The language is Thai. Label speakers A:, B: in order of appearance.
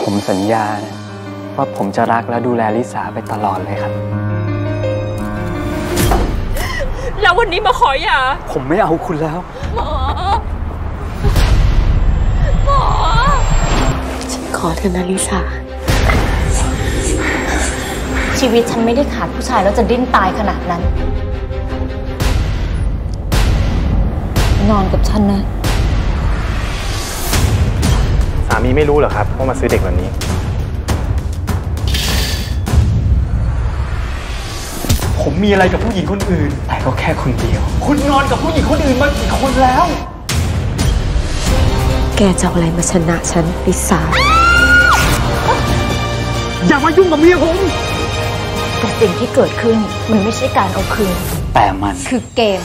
A: ผมสัญญานะว่าผมจะรักและดูแลลิสาไปตลอดเลยครับ
B: แล้ววันนี้มาขอหย่า
A: ผมไม่เอาคุณแล้ว
B: หมอ หมอ
C: ฉันขอเธอนะลิสา
D: ชีวิตฉันไม่ได้ขาดผู้ชายแล้วจะดิ้นตายขนาดนั้น นอนกับฉันนะ
E: สามีไม่รู้เหรอครับว่ามาซื้อเด็กแบบนี้
A: ผมมีอะไรกับผู้หญิงคนอื่น แต่ก็แค่คนเดียว คุณนอนกับผู้หญิงคนอื่นมากี่คนแล้ว
C: แกจะเอาอะไรมาชนะฉันลิสา
A: อย่ามายุ่งกับเมียผม
D: แต่สิ่งที่เกิดขึ้นมันไม่ใช่การเอาคืน
A: แต่มัน
D: คือเกม